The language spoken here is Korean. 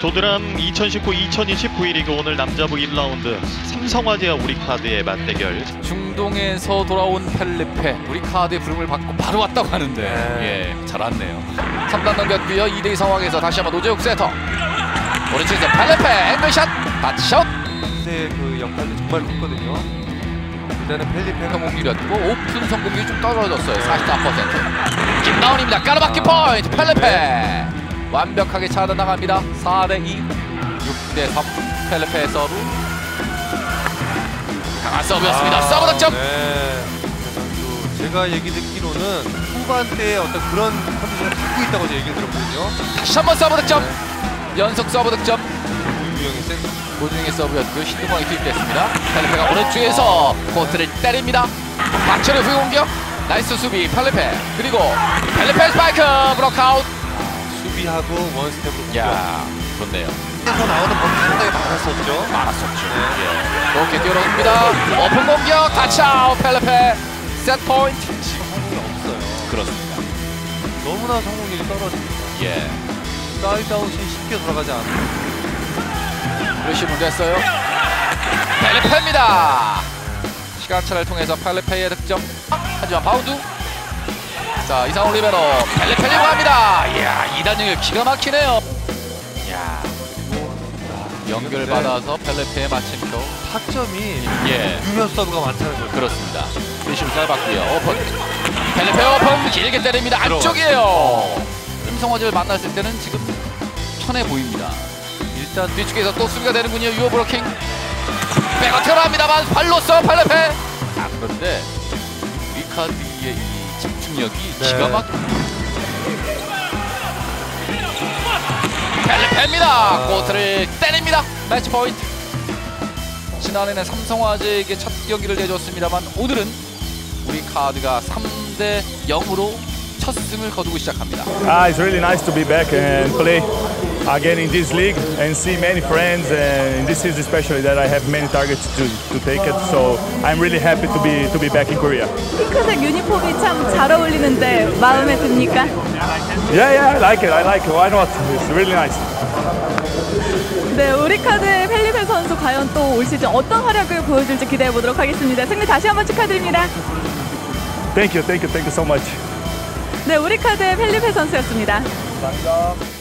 도드람 2019-2020 V리그 오늘 남자부 1라운드. 삼성화재와 우리카드의 맞대결. 중동에서 돌아온 펠리페. 우리 카드의 부름을 받고 바로 왔다고 하는데. 네. 예, 잘 왔네요. 3단 넘겼고요. 2대2 상황에서 다시 한번 노재욱 세터. 오른쪽에서 펠리페. 앵글샷. 바트샷. 근데 그 역할도 정말 컸거든요. 일단은 펠리페가 성공 밀었고 오픈 성공률이 좀 떨어졌어요. 44% 김나온입니다. 까르바키 포인트. 펠리페 완벽하게 차단당합니다. 4대2 6대3 펠리페 서브 강한 서브였습니다. 아, 서브 득점! 네. 제가 얘기 듣기로는 후반대에 어떤 그런 컨디션을 갖고 있다고 저 얘기를 들었거든요. 다시 한번 서브 득점! 연속 서브 득점! 우유형의 센 고준영의 서브였고 신동광이 투입됐습니다. 팔레페가 오른쪽에서 코트를 때립니다. 박철의 후위 공격! 나이스 수비 팔레페. 그리고 팔레페 스파이크! 브로 수비하고 원스텝으로 야 좋네요. 에서 나오는 범위 상당히 많았었죠. 많았었죠. 예. 높게 뛰어넘습니다. 오픈 공격 타치아웃 팔레페 세트 포인트 성공이 없어요. 그렇습니다. 너무나 성공률이 떨어집니다. 예. 사이드아웃이 쉽게 돌아가지 않아요. 루시문 됐어요. 팔레페입니다. 시간차를 통해서 팔레페의 득점. 하지만 바운드. 자 이상훈 리베로 팔레페를 합니다. 이야 이단영이 기가 막히네요. 이야 연결 받아서 팔레페의 마침표. 타점이 예 유효 서브가 많다는 거죠. 그렇습니다. 루시문 짧았고요. 오픈. 팔레페 오픈 길게 때립니다. 안쪽이에요. 임성화재를 만났을 때는 지금 편해 보입니다. 일단 뒤쪽에서 또 수비가 되는군요. 유효 블로킹. 백어택을 합니다만 발로써 펠리페. 아 그런데 우리카드의 이 집중력이 네. 기가 막. 펠리페입니다. 코트를 때립니다. 매치 포인트. 지난해는 삼성화재에게 첫 경기를 내줬습니다만 오늘은 우리카드가 3대 0으로 첫 승을 거두고 시작합니다. Ah, it's really nice to be back and play again in this league and see many friends. And in this season, especially, that I have many targets to, to take it. So I'm really happy to be to be back in Korea. 핑크색 유니폼이 참 잘 어울리는데 마음에 듭니까? Yeah, yeah, I like it. I like it. Why not? It's really nice. 네, 우리 카드의 펠리페 선수 과연 또 올 시즌 어떤 활약을 보여줄지 기대해 보도록 하겠습니다. 승리 다시 한번 축하드립니다. Thank you, thank you, thank you so much. 네, 우리 카드의 펠리페 선수였습니다. 감사합니다.